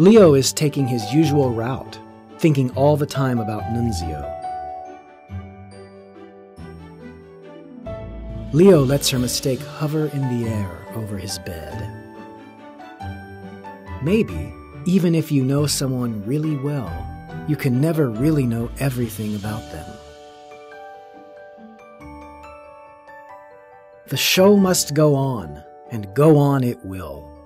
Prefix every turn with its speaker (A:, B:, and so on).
A: Leo is taking his usual route, thinking all the time about Nunzio. Leo lets her mistake hover in the air over his bed. Maybe even if you know someone really well, you can never really know everything about them. The show must go on, and go on it will.